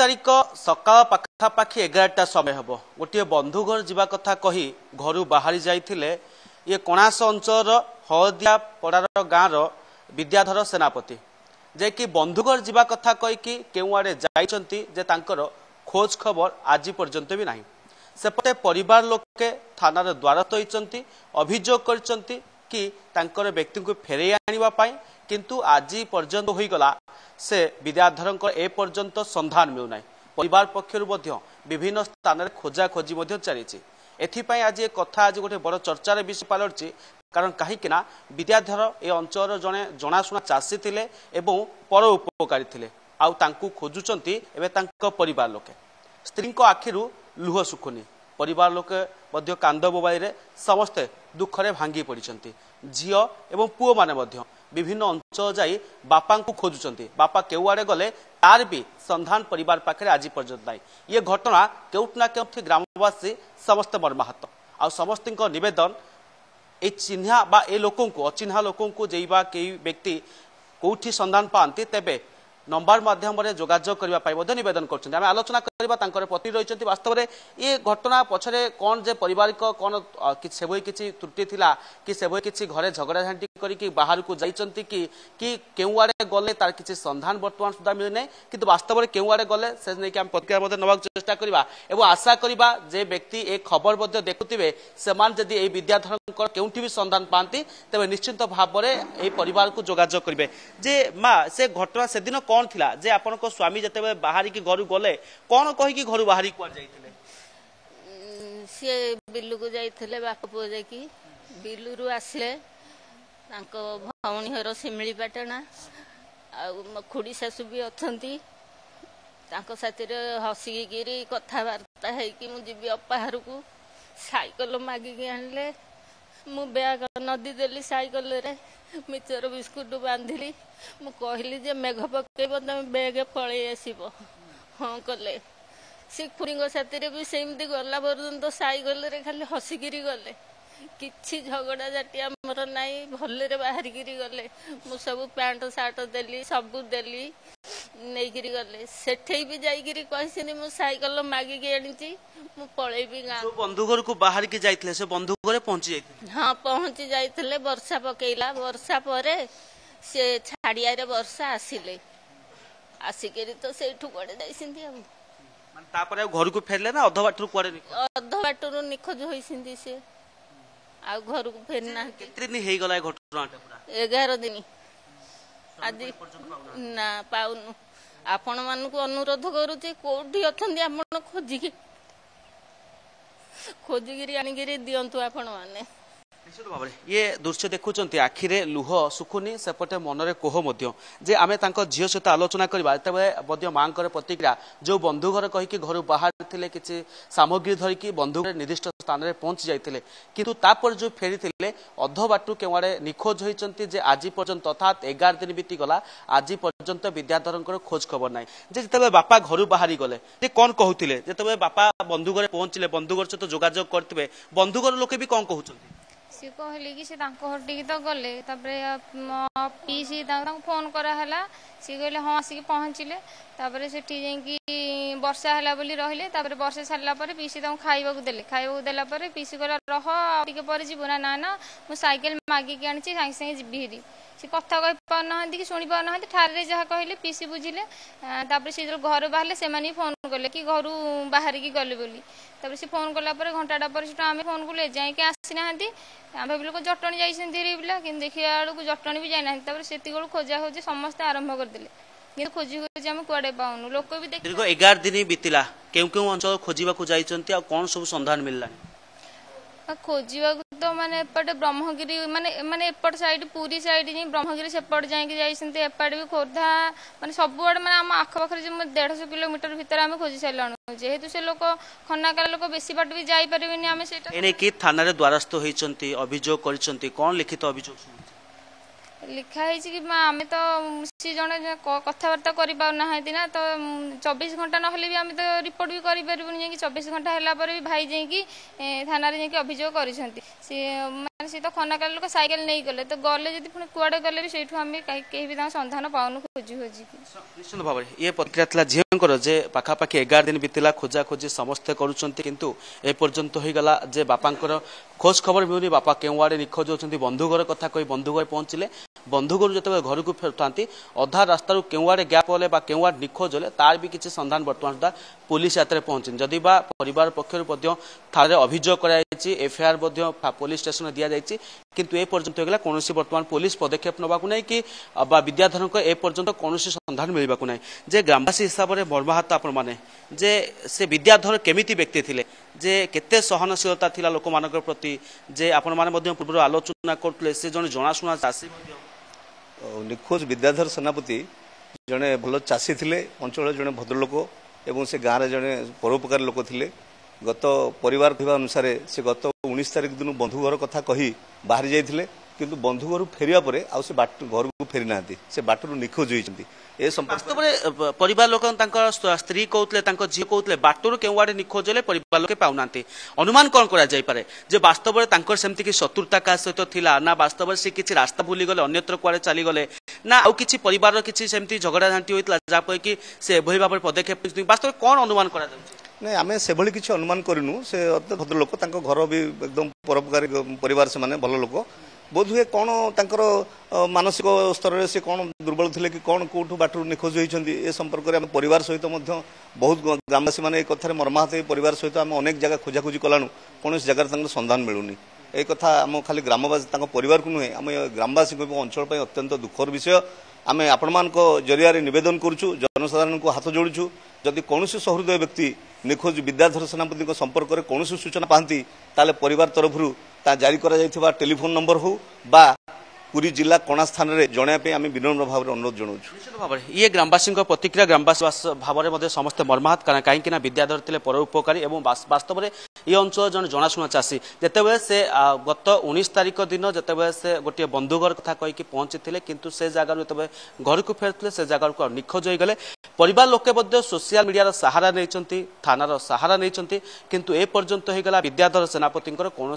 ତାରିଖ ସକାଳ ପାଖାପାଖି ଏଗାରଟା ସମୟ ହେବ ଗୋଟିଏ ବନ୍ଧୁ ଘର ଯିବା କଥା କହି ଘରୁ ବାହାରି ଯାଇଥିଲେ ଇଏ କଣାସ ଅଞ୍ଚଳର ହଳଦିଆପଡ଼ାର ଗାଁର ବିଦ୍ୟାଧର ସେନାପତି ଯିଏକି ବନ୍ଧୁ ଘର ଯିବା କଥା କହିକି କେଉଁଆଡ଼େ ଯାଇଛନ୍ତି ଯେ ତାଙ୍କର ଖୋଜ ଖବର ଆଜି ପର୍ଯ୍ୟନ୍ତ ବି ନାହିଁ ସେପଟେ ପରିବାର ଲୋକେ ଥାନାର ଦ୍ୱାର ତୋଇଛନ୍ତି ଅଭିଯୋଗ କରିଛନ୍ତି କି ତାଙ୍କର ବ୍ୟକ୍ତିଙ୍କୁ ଫେରାଇ ଆଣିବା ପାଇଁ কিন্তু আজি পর্যন্ত হয়ে গলা সে বিদ্যাধর এ পর্যন্ত সন্ধান না পরিবার পক্ষর বিভিন্ন স্থানের খোঁজা খোঁজি চালছে এথিপাই আজ এ কথা আজ গোটে বড় চর্চার বিষয় পালটছে কারণ কাহিঁকি না বিদ্যাধর এ অঞ্চল জনে জনাশুনা চাষী লে এবং পর উপকারী লে আউ তাঙ্কু খোঁজুচন্তি এবে তাঙ্ক পরিবার লোকে স্ত্রীঙ্ক আখিরু লুহ শুখুনি পরিবার লোকে মধ্য কান্দ বোবাইরে সমস্তে দুঃখে ভাঙ্গি পড়িছন্তি ঝিও এবং পুয় মানে মধ্য বিভিন্ন অঞ্চল যাই বাপাঙ্কু খোঁজুচ্ছেন বাপা কেউআড়ে গলে তার বি সন্ধান পরিবার পাখে আজ পর্যন্ত নাই ইয়ে ঘটনা কেউটি না কেউটি গ্রামবাসী সমস্ত মর্মাহত আস্ত নিবেদন এই চিহ্না বা এ লোক অচিহ্না লোক যেই বা কেই ব্যক্তি কোটি সন্ধান পাতে তেমন নম্বর মাধ্যমে যোগাযোগ করা মধ্যে নিবেদন করছেন আমি আলোচনা করা তাঁর পতি রয়েছেন বাস্তবরে এ ঘটনা পছরে কন যে পারিবারিক কণ সেভাবে কিছু ত্রুটি লা কি সেভাবে কিছু ঘরে ঝগড়াঝাটি করি বাহার যাই কি কি কেউ আড়ে গলে তার কিছু সন্ধান বর্তমান সুদ্ধা মিলে না কিন্তু বাস্তবরে কেউ আড়ে গলে সে নিয়ে আমি প্রতিক্রিয়া মধ্যে নেওয়ার চেষ্টা করা এবং আশা করা যে ব্যক্তি এ খবর মধ্যে দেখুবে সে যদি এই বিদ্যাধরঙ্কর কেউটি বি সন্ধান পাঁচ তবে নিশ্চিন্ত ভাবে এই পরিবারক যোগাযোগ করবে যে মা সে ঘটনা সেদিন কম କଣ ଥିଲା ଯେ ଆପଣଙ୍କ ସ୍ୱାମୀ ଯେତେବେଳେ ବାହାରିକି ଘରୁ ଗଲେ କଣ କହିକି ଘରୁ ବାହାରି କୁହାଯାଇଥିଲେ ସିଏ ବିଲକୁ ଯାଇଥିଲେ ବାପ ପୁଅ ଯାଇକି ବିଲରୁ ଆସିଲେ ତାଙ୍କ ଭଉଣୀ ଘର ଶିମିଳିପାଟଣା ଆଉ ମୋ ଖୁଡ଼ି ଶାଶୁ ବି ଅଛନ୍ତି ତାଙ୍କ ସାଥିରେ ହସିକିରି କଥାବାର୍ତ୍ତା ହେଇକି ମୁଁ ଯିବି ଅପାହାରକୁ ସାଇକେଲ ମାଗିକି ଆଣିଲେ ମୁଁ ବ୍ୟାଗ ନଦିଦେଲି ସାଇକେଲରେ ମିଚର ବିସ୍କୁଟ ବାନ୍ଧିଲି ମୁଁ କହିଲି ଯେ ମେଘ ପକେଇବ ତମେ ବ୍ୟାଗ ପଳେଇ ଆସିବ ହଁ କଲେ ସେ ଖୁଡ଼ିଙ୍କ ସାଥିରେ ବି ସେମିତି ଗଲା ପର୍ଯ୍ୟନ୍ତ ସାଇକେଲରେ ଖାଲି ହସିକିରି ଗଲେ କିଛି ଝଗଡ଼ା ଜାତି ଆମର ନାହିଁ ଭଲରେ ବାହାରିକିରି ଗଲେ ମୁଁ ସବୁ ପ୍ୟାଣ୍ଟ ସାର୍ଟ ଦେଲି ସବୁ ଦେଲି ନେଇକିରି ଗଲେ ସେଠେଇ ବି ଯାଇକିରି କହିଛନ୍ତି ମୁଁ ସାଇକେଲ ମାଗିକି ଆଣିଛି ମୁଁ ପଳେଇବି ଗାଁ ବନ୍ଧୁ ଘରକୁ ବାହାରିକି ଯାଇଥିଲେ ସେ ବନ୍ଧୁ ଘରେ ପହଞ୍ଚି ଯାଇଥିଲେ ହଁ ପହଞ୍ଚି ଯାଇଥିଲେ ବର୍ଷା ପକେଇଲା ବର୍ଷା ପରେ ସେ ଛାଡିଆରେ ବର୍ଷା ଆସିଲେ ଆସିକିରି ତ ସେଇଠୁ କୁଆଡେ ଯାଇଛନ୍ତି ଆଉ ତାପରେ ଆଉ ଘରକୁ ଫେରିଲେ ନା ଅଧ ବାଟରୁ କୁଆଡେ ଅଧ ବାଟରୁ ନିଖୋଜ ହୋଇଛନ୍ତି ସେ ଆଉ ଘରକୁ ଫେରି ନାହାନ୍ତି ହେଇଗଲା ଏଗାର ଦିନ ଆଜି ନା ପାଉନୁ ଆପଣ ମାନଙ୍କୁ ଅନୁରୋଧ କରୁଛି କୋଉଠି ଅଛନ୍ତି ଆପଣ ଖୋଜିକି ଖୋଜିକିରି ଆଣିକିରି ଦିଅନ୍ତୁ ଆପଣ ମାନେ ଇଏ ଦୃଶ୍ୟ ଦେଖୁଛନ୍ତି ଆଖିରେ ଲୁହ ଶୁଖୁନି ସେପଟେ ମନରେ କୋହ ମଧ୍ୟ ଯେ ଆମେ ତାଙ୍କ ଝିଅ ସହିତ ଆଲୋଚନା କରିବା ଯେତେବେଳେ ମଧ୍ୟ ମାଙ୍କର ପ୍ରତିକ୍ରିୟା ଯେଉଁ ବନ୍ଧୁଘର କହିକି ଘରୁ ବାହାରିଥିଲେ କିଛି ସାମଗ୍ରୀ ଧରିକି ବନ୍ଧୁଘରେ ନିର୍ଦ୍ଦିଷ୍ଟ ସ୍ଥାନରେ ପହଞ୍ଚି ଯାଇଥିଲେ କିନ୍ତୁ ତାପରେ ଯେଉଁ ଫେରିଥିଲେ ଅଧ ବାଟୁ କେଉଁଆଡ଼େ ନିଖୋଜ ହୋଇଛନ୍ତି ଯେ ଆଜି ପର୍ଯ୍ୟନ୍ତ ତଥାତ୍ ଏଗାର ଦିନ ବିତିଗଲା ଆଜି ପର୍ଯ୍ୟନ୍ତ ବିଦ୍ୟାଧରଙ୍କର ଖୋଜ ଖବର ନାହିଁ ଯେ ଯେତେବେଳେ ବାପା ଘରୁ ବାହାରିଗଲେ ଯେ କ'ଣ କହୁଥିଲେ ଯେତେବେଳେ ବାପା ବନ୍ଧୁଘରେ ପହଞ୍ଚିଲେ ବନ୍ଧୁଘର ସହିତ ଯୋଗାଯୋଗ କରିଥିବେ ବନ୍ଧୁଘର ଲୋକେ ବି କ'ଣ କହୁଛନ୍ତି ସିଏ କହିଲେ କି ସେ ତାଙ୍କ ଘରଟିକି ତ ଗଲେ ତାପରେ ପିସି ତାଙ୍କୁ ଫୋନ୍ କରାହେଲା ସିଏ କହିଲେ ହଁ ଆସିକି ପହଞ୍ଚିଲେ ତାପରେ ସେଠି ଯାଇକି ବର୍ଷା ହେଲା ବୋଲି ରହିଲେ ତାପରେ ବର୍ଷା ସାରିଲା ପରେ ପିସି ତାଙ୍କୁ ଖାଇବାକୁ ଦେଲେ ଖାଇବାକୁ ଦେଲା ପରେ ପିସି କହିଲା ରହ ଟିକେ ପରେ ଯିବୁ ନା ନା ମୁଁ ସାଇକେଲ ମାଗିକି ଆଣିଛି ସାଙ୍ଗେ ସାଙ୍ଗେ ଯିବି ହେରି সে কথা কইপারুনাহান্তি কি শুনি পারুনাহান্তি ঠারে যাহা কহিলে পিসি বুঝিলে তারপরে সে যে ঘর বাহারলে সেমানে ফোন কলে কি ঘরু বাহারিকি গলে বলি তারপরে সে ফোন কলা পরে ঘণ্টাটা পরে সেটা আমি ফোন কলু এযাইকি আসিনাহান্তি আমি ভাবিলু জটনী যাইছেন ধীরে পিলা কিন্তু দেখিলা বেড়ে জটনী বি যাই যাইনাহান্তি তারপরে সেতিকবেলু খোঁজা খোঁজি সমস্ত আরম্ভ করেদেলে কিন্তু খোঁজি খোঁজি আমি কুয়াড়ে পাওনু লোক বি দেখি দীর্ঘ এগার দিন বিতিলা কেউ কেউ অঞ্চল খোঁজা যাইছেন আর কোণ সব সন্ধান মিললানি ଖୋଜିବାକୁ ତ ମାନେ ଏପଟେ ବ୍ରହ୍ମଗିରି ମାନେ ମାନେ ଏପଟ ସାଇଡ୍ ପୁରୀ ସାଇଡ୍ ହିଁ ବ୍ରହ୍ମଗିରି ସେପଟ ଯାଇକି ଯାଇଛନ୍ତି ଏପଟେ ବି ଖୋର୍ଦ୍ଧା ମାନେ ସବୁଆଡ଼େ ମାନେ ଆମ ଆଖପାଖରେ ଯେଉଁ ଦେଢ଼ଶହ କିଲୋମିଟର ଭିତରେ ଆମେ ଖୋଜି ସାରିଲାଣୁ ଯେହେତୁ ସେ ଲୋକ ଖନାକାର ଲୋକ ବେଶୀ ବାଟ ବି ଯାଇପାରିବେନି ଆମେ ସେଇଟା ଏଣିକି ଥାନାରେ ଦ୍ୱାରସ୍ଥ ହୋଇଛନ୍ତି ଅଭିଯୋଗ କରିଛନ୍ତି କ'ଣ ଲିଖିତ ଅଭିଯୋଗ লিখা হয়েছে কি আমি তো সে জনে কথাবার্তা করিপারুনাহান্তি না তো চব্বিশ ঘন্টা নহলে বি আমি তো রিপোর্ট বি করিপারিবুনি যাই চব্বিশ ঘন্টা হেলা পরে বি ভাই যাই থানার যাই অভিযোগ করেছেন সে মানে সে তো খনাকাল লোক সাইকেল নেই গলে তো গলে যদি পুনে কুয়াড়ে গলে বি সেইটু আমি কেহি বি তাঙ্ক সন্ধান পাউনু খোঁজি খোঁজি নিশ্চিত ভাবে ইয়ে প্রক্রিয়া লা ঝিওঙ্কর যে পাখা পাখি 11 দিন বিতিলা খোঁজা খোঁজি সমস্ত করুচন্তি কিন্তু এ পর্যন্ত হই গলা যে বাপাঙ্কর খোঁজ খবর মিউনি বাপা কেউআড়ে নিখোঁজ হচ্ছেন ঘর কথা কই বন্ধু বন্ধুঘরে পৌঁছিলে ବନ୍ଧୁକରୁ ଯେତେବେଳେ ଘରକୁ ଫେରୁଥାନ୍ତି ଅଧା ରାସ୍ତାରୁ କେଉଁ ଆଡ଼େ ଗ୍ୟାପ୍ ହେଲେ ବା କେଉଁ ଆଡ଼େ ନିଖୋଜ ହେଲେ ତାର ବି କିଛି ସନ୍ଧାନ ବର୍ତ୍ତମାନ ସୁଦ୍ଧା ପୋଲିସ ହାତରେ ପହଞ୍ଚିନି ଯଦି ବା ପରିବାର ପକ୍ଷରୁ ମଧ୍ୟ ଥାନାରେ ଅଭିଯୋଗ କରାଯାଇଛି ଏଫଆଇଆର୍ ମଧ୍ୟ ପୋଲିସ ଷ୍ଟେସନରେ ଦିଆଯାଇଛି କିନ୍ତୁ ଏ ପର୍ଯ୍ୟନ୍ତ ହୋଇଗଲା କୌଣସି ବର୍ତ୍ତମାନ ପୋଲିସ ପଦକ୍ଷେପ ନେବାକୁ ନାହିଁ କି ବା ବିଦ୍ୟାଧରଙ୍କ ଏ ପର୍ଯ୍ୟନ୍ତ କୌଣସି ସନ୍ଧାନ ମିଳିବାକୁ ନାହିଁ ଯେ ଗ୍ରାମବାସୀ ହିସାବରେ ମର୍ମାହତ ଆପଣମାନେ ଯେ ସେ ବିଦ୍ୟାଧର କେମିତି ବ୍ୟକ୍ତି ଥିଲେ ଯେ କେତେ ସହନଶୀଳତା ଥିଲା ଲୋକମାନଙ୍କ ପ୍ରତି ଯେ ଆପଣମାନେ ମଧ୍ୟ ପୂର୍ବରୁ ଆଲୋଚନା କରୁଥିଲେ ସେ ଜଣେ ଜଣାଶୁଣା ଚାଷୀ ମଧ୍ୟ ନିଖୋଜ ବିଦ୍ୟାଧର ସେନାପତି ଜଣେ ଭଲ ଚାଷୀ ଥିଲେ ଅଞ୍ଚଳରେ ଜଣେ ଭଦ୍ରଲୋକ ଏବଂ ସେ ଗାଁରେ ଜଣେ ପରୋପକାର ଲୋକ ଥିଲେ ଗତ ପରିବାର ଥିବା ଅନୁସାରେ ସେ ଗତ ଉଣେଇଶ ତାରିଖ ଦିନ ବନ୍ଧୁ ଘର କଥା କହି ବାହାରି ଯାଇଥିଲେ କିନ୍ତୁ ବନ୍ଧୁ ଘରୁ ଫେରିବା ପରେ ଆଉ ସେ ବାଟ ଘରକୁ ଫେରି ନାହାନ୍ତି ସେ ବାଟରୁ ନିଖୋଜ ହୋଇଛନ୍ତି ଏ ସମ୍ପର୍କରେ ପରିବାର ଲୋକ ତାଙ୍କ ସ୍ତ୍ରୀ କହୁଥିଲେ ତାଙ୍କ ଝିଅ କହୁଥିଲେ ବାଟରୁ କେଉଁ ଆଡ଼େ ନିଖୋଜ ହେଲେ ପରିବାର ଲୋକେ ପାଉନାହାନ୍ତି ଅନୁମାନ କ'ଣ କରାଯାଇପାରେ ଯେ ବାସ୍ତବରେ ତାଙ୍କର ସେମିତି କି ଶତ୍ରୁତା କାହା ସହିତ ଥିଲା ନା ବାସ୍ତବରେ ସେ କିଛି ରାସ୍ତା ଭୁଲିଗଲେ ଅନ୍ୟତ୍ର କୁଆଡ଼େ ଚାଲିଗଲେ ନା ଆଉ କିଛି ପରିବାରର କିଛି ସେମିତି ଝଗଡ଼ାଝାଣ୍ଟି ହୋଇଥିଲା ଯାହାଫଳରେ କି ସେ ଏଭଳି ଭାବରେ ପଦକ୍ଷେପ ନେଇଛନ୍ତି ବାସ୍ତବରେ କ'ଣ ଅନୁମାନ କରାଯାଉଛି ନାଇଁ ଆମେ ସେଭଳି କିଛି ଅନୁମାନ କରିନୁ ସେ ଅତ୍ୟନ୍ତ ଭଦ୍ରଲୋକ ତାଙ୍କ ଘର ବି ଏକଦମ ପରୋପକାରୀ ପରିବାର ସେମାନେ ଭଲ ଲୋକ ବୋଧହୁଏ କ'ଣ ତାଙ୍କର ମାନସିକ ସ୍ତରରେ ସେ କ'ଣ ଦୁର୍ବଳ ଥିଲେ କି କ'ଣ କେଉଁଠୁ ବାଟରୁ ନିଖୋଜ ହୋଇଛନ୍ତି ଏ ସମ୍ପର୍କରେ ଆମେ ପରିବାର ସହିତ ମଧ୍ୟ ବହୁତ ଗ୍ରାମବାସୀମାନେ ଏ କଥାରେ ମର୍ମାହତ ହେଇ ପରିବାର ସହିତ ଆମେ ଅନେକ ଜାଗା ଖୋଜାଖୋଜି କଲାଣୁ କୌଣସି ଜାଗାରେ ତାଙ୍କର ସନ୍ଧାନ ମିଳୁନି ଏ କଥା ଆମ ଖାଲି ଗ୍ରାମବାସୀ ତାଙ୍କ ପରିବାରକୁ ନୁହେଁ ଆମ ଗ୍ରାମବାସୀଙ୍କ ଅଞ୍ଚଳ ପାଇଁ ଅତ୍ୟନ୍ତ ଦୁଃଖର ବିଷୟ ଆମେ ଆପଣମାନଙ୍କ ଜରିଆରେ ନିବେଦନ କରୁଛୁ ଜନସାଧାରଣଙ୍କୁ ହାତ ଯୋଡ଼ୁଛୁ ଯଦି କୌଣସି ସହୃଦୟ ବ୍ୟକ୍ତି ନିଖୋଜ ବିଦ୍ୟାଧର ସେନାପତିଙ୍କ ସମ୍ପର୍କରେ କୌଣସି ସୂଚନା ପାଆନ୍ତି ତାହେଲେ ପରିବାର ତରଫରୁ তা জারি করা টেলিফোন নম্বর হো বা পুরী জেলা কণা স্থানের জনাইয়া আমি বিনম্র ভাবে অনুরোধ জনাওছু নিশ্চিত ভাবে ইয়ে গ্রামবাসী প্রতিক্রিয়া গ্রামবাসী ভাবে সমস্ত মর্মাহত কারণ কাইকি না বিদ্যাধর লে পর উপকারী এবং বাস্তবরে এই অঞ্চল জন জনাশুনা চাষী যেতবে সে গত উনিশ তারিখ দিন যেতবে সে গোটিয়ে বন্ধুঘর কথা কী পৌঁছিলে কিন্তু সে জায়গার যেতবে ঘরক ফেরুলে সে জায়গার নিখোজ হয়ে গেলে পরিবার লোকে মধ্য সোশিয়াল মিডিয়ার সাহারা নিয়েছেন থানার সাহারা নিয়েছেন কিন্তু এ পর্যন্ত হয়ে গেল বিদ্যাধর সেনাপতিঙ্কর কোণী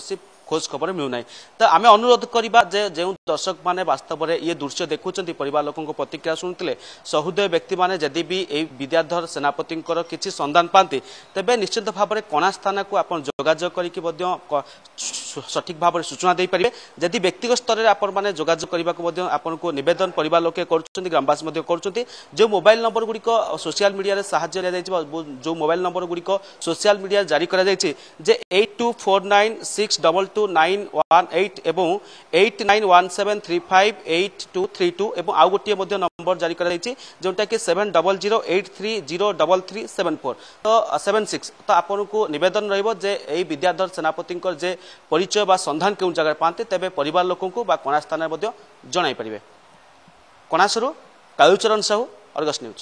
খোঁজ খবর মিলুনা তো আমি অনুরোধ করা যে যে দর্শক মানে বাস্তবরে ইয়ে দৃশ্য দেখুছেন পরিবার লোক প্রতিক্রিয়া শুণুলে সহৃদয় ব্যক্তি মানে যদি বি এই বিদ্যাধর সেনাপতিঙ্কর কিছু সন্ধান পাঁতি তেবে নিশ্চিত ভাবে কণা স্থানকু আপনার যোগাযোগ করি সঠিক ভাবে সূচনা দিয়ে যদি ব্যক্তিগত স্তরের আপনার মানে যোগাযোগ করা আপনার নিবেদন পরিবার লোকে করছেন গ্রামবাসী করছেন যে মোবাইল নম্বর গুড়ি সোশিয়াল মিডিয়ার সাহায্য নিয়েছে যে মোবাইল নম্বর গুড়ি সোশিয়াল মিডিয়ার জারি করা যে eight two four nine six double two ଦିଅନ୍ତୁ ନାଇନ୍ ୱାନ୍ ଏଇଟ୍ ଏବଂ eight nine one seven three five eight two three two ଏବଂ ଆଉ ଗୋଟିଏ ମଧ୍ୟ ନମ୍ବର ଜାରି କରାଯାଇଛି ଯେଉଁଟାକି seven double zero eight three zero double three seven four ତ ସେଭେନ୍ ସିକ୍ସ ତ ଆପଣଙ୍କୁ ନିବେଦନ ରହିବ ଯେ ଏହି ବିଦ୍ୟାଧର ସେନାପତିଙ୍କର ଯେ ପରିଚୟ ବା ସନ୍ଧାନ କେଉଁ ଜାଗାରେ ପାଆନ୍ତେ ତେବେ ପରିବାର ଲୋକଙ୍କୁ ବା କଣା ସ୍ଥାନରେ ମଧ୍ୟ ଜଣାଇ ପାରିବେ କଣାସରୁ କାଳୁଚରଣ ସାହୁ ଅର୍ଗସ୍ ନ୍ୟୁଜ୍